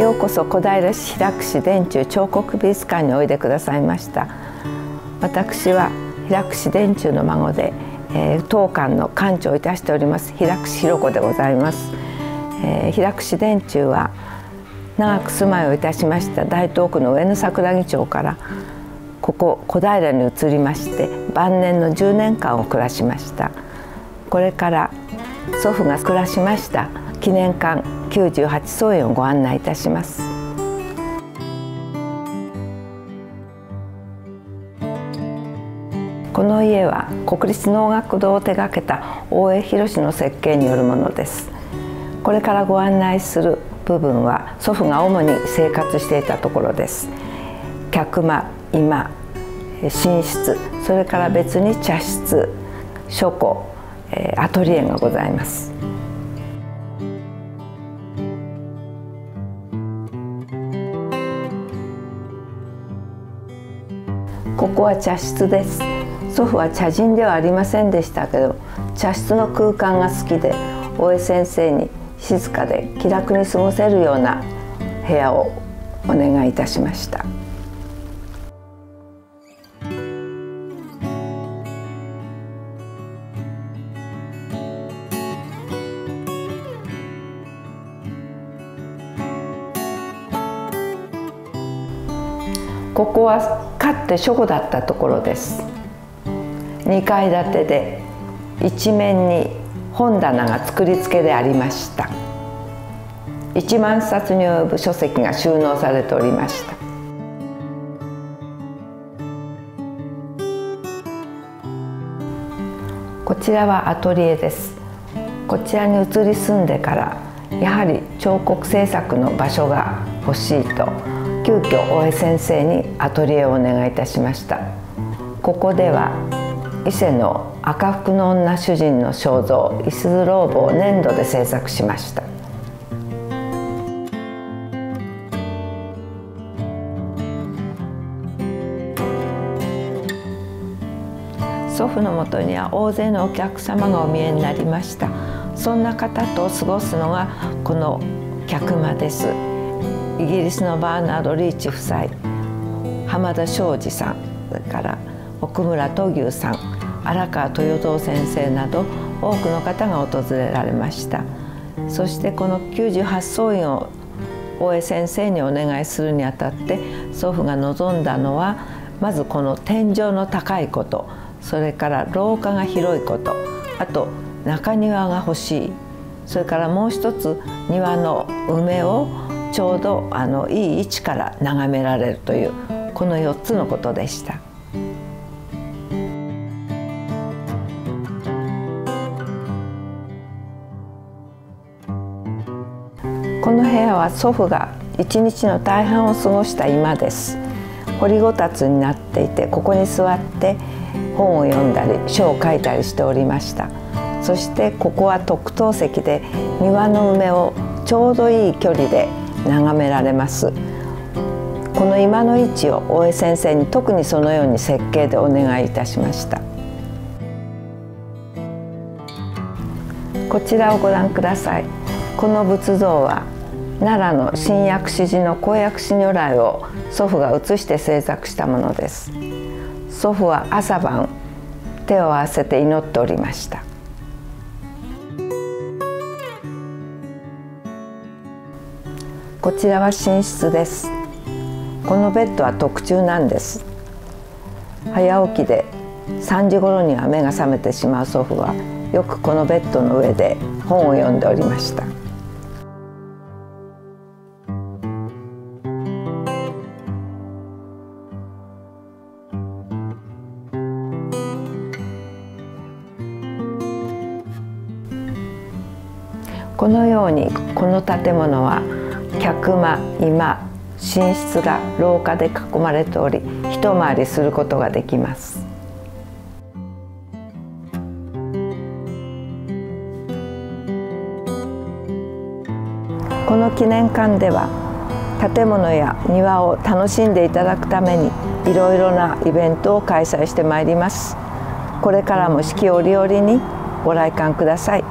ようこそ小平市平久電柱彫刻美術館においでくださいました。私は平久電柱の孫で、えー、当館の館長をいたしております平久ひろ子でございます、えー、平久電柱は長く住まいをいたしました大東区の上野桜木町からここ小平に移りまして晩年の10年間を暮らしました。これから祖父が暮らしました記念館98荘園をご案内いたします。この家は国立能楽堂を手掛けた大江博の設計によるものです。これからご案内する部分は祖父が主に生活していたところです。客間今寝室それから別に茶室書庫アトリエがございます。ここは茶室です祖父は茶人ではありませんでしたけど茶室の空間が好きで大江先生に静かで気楽に過ごせるような部屋をお願いいたしました。ここはかって書庫だったところです。2階建てで一面に本棚が作り付けでありました。1万冊に及ぶ書籍が収納されておりました。こちらはアトリエです。こちらに移り住んでからやはり彫刻制作の場所が欲しいと急遽大江先生にアトリエをお願いいたしました。ここでは伊勢の赤服の女主人の肖像伊豆老母を粘土で制作しました。祖父のもとには大勢のお客様がお見えになりました。そんな方と過ごすのがこの客間です。イギリスのバーナード・リーチ夫妻浜田庄司さんそれから奥村斗牛さん荒川豊蔵先生など多くの方が訪れられました。そしてこの98層院を大江先生にお願いするにあたって祖父が望んだのはまずこの天井の高いことそれから廊下が広いことあと中庭が欲しいそれからもう一つ庭の梅をちょうどあのいい位置から眺められるというこの4つのことでした。この部屋は祖父が一日の大半を過ごした居間です掘りごたつになっていてここに座って本を読んだり書を書いたりしておりましたそしてここは特等席で庭の梅をちょうどいい距離で眺められます。この今の位置を大江先生に特にそのように設計でお願いいたしました。こちらをご覧ください。この仏像は奈良の新薬師寺の公薬師如来を祖父が写して制作したものです。祖父は朝晩手を合わせて祈っておりました。こちらは寝室です。このベッドは特注なんです。早起きで3時頃には目が覚めてしまう祖父はよくこのベッドの上で本を読んでおりました。このようにこの建物は客間今寝室が廊下で囲まれており一回りすることができます。この記念館では建物や庭を楽しんでいただくためにいろいろなイベントを開催してまいります。これからも四季折々にご来館ください。